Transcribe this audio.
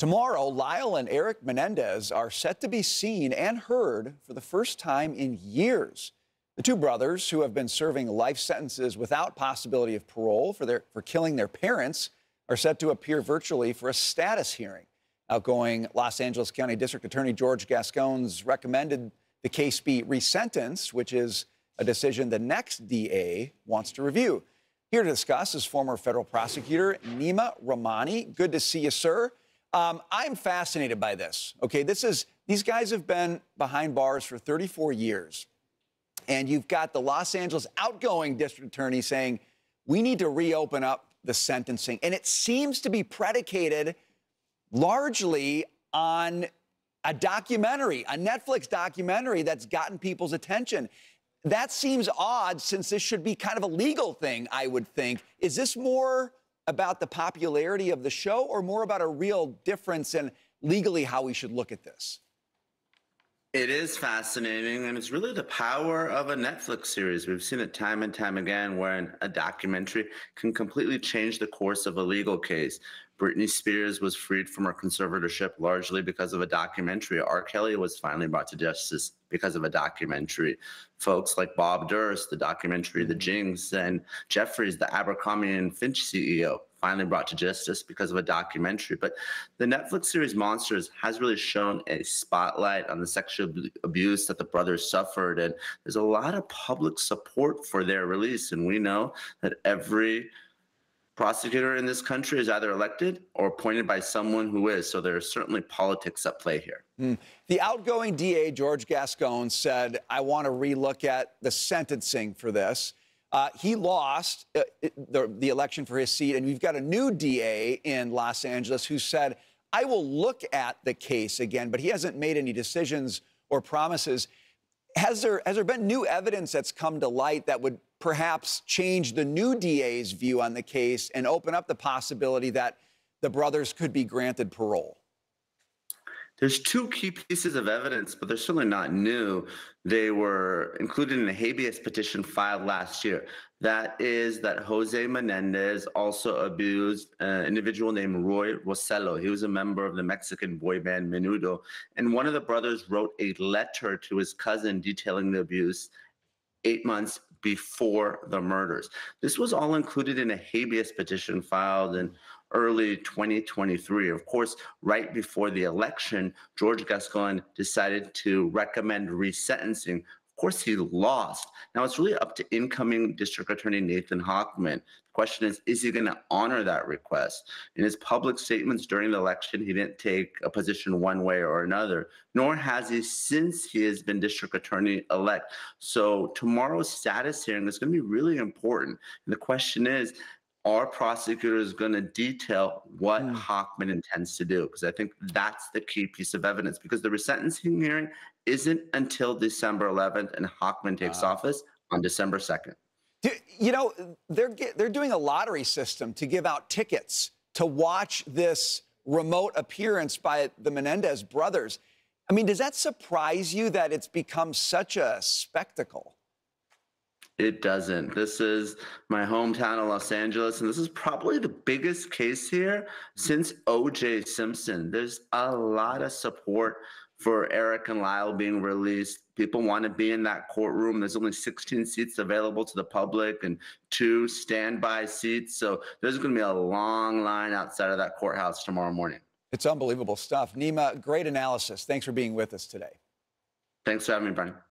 Tomorrow, Lyle and Eric Menendez are set to be seen and heard for the first time in years. The two brothers, who have been serving life sentences without possibility of parole for, their, for killing their parents, are set to appear virtually for a status hearing. Outgoing Los Angeles County District Attorney George Gascon's recommended the case be resentenced, which is a decision the next DA wants to review. Here to discuss is former federal prosecutor Neama Rahmani. Good to see you, sir. Um, I'm fascinated by this. Okay, this is these guys have been behind bars for 34 years, and you've got the Los Angeles outgoing district attorney saying we need to reopen up the sentencing, and it seems to be predicated largely on a documentary, a Netflix documentary that's gotten people's attention. That seems odd since this should be kind of a legal thing, I would think. Is this more about the popularity of the show or more about a real difference in legally how we should look at this? It is fascinating, and it's really the power of a Netflix series. We've seen it time and time again where a documentary can completely change the course of a legal case. Britney Spears was freed from her conservatorship largely because of a documentary. R. Kelly was finally brought to justice because of a documentary. Folks like Bob Durst, the documentary The Jinx, and Jeffries, the Abercrombie and Fitch CEO, finally brought to justice because of a documentary. But the Netflix series Monsters has really shown a spotlight on the sexual abuse that the brothers suffered. And there's a lot of public support for their release. And we know that every prosecutor in this country is either elected or appointed by someone who is. So there's certainly politics at play here. Mm. The outgoing DA, George Gascon, said, I want to relook at the sentencing for this. Uh, he lost uh, the, the election for his seat, and we've got a new DA in Los Angeles who said, I will look at the case again, but he hasn't made any decisions or promises. Has there, has there been new evidence that's come to light that would perhaps change the new DA's view on the case and open up the possibility that the brothers could be granted parole? There's two key pieces of evidence, but they're certainly not new. They were included in a habeas petition filed last year. That is that Jose Menendez also abused an individual named Roy Rosselló. He was a member of the Mexican boy band Menudo. And one of the brothers wrote a letter to his cousin detailing the abuse eight months before the murders. This was all included in a habeas petition filed in early 2023. Of course, right before the election, George Gascon decided to recommend resentencing. Of course, he lost. Now it's really up to incoming District Attorney Nathan Hochman. The question is, is he going to honor that request? In his public statements during the election, he didn't take a position one way or another, nor has he since he has been District Attorney elect. So tomorrow's status hearing is going to be really important. And the question is, our prosecutor is going to detail what mm. Hochman intends to do because I think that's the key piece of evidence because the resentencing hearing isn't until December 11th and Hochman takes uh. office on December 2nd. You know, they're they're doing a lottery system to give out tickets to watch this remote appearance by the Menendez brothers. I mean, does that surprise you that it's become such a spectacle? It doesn't. This is my hometown of Los Angeles, and this is probably the biggest case here since OJ Simpson. There's a lot of support for Eric and Lyle being released. People want to be in that courtroom. There's only 16 seats available to the public and two standby seats. So there's going to be a long line outside of that courthouse tomorrow morning. It's unbelievable stuff. Neama, great analysis. Thanks for being with us today. Thanks for having me, Brian.